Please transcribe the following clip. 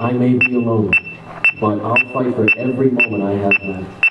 I may be alone, but I'll fight for every moment I have left.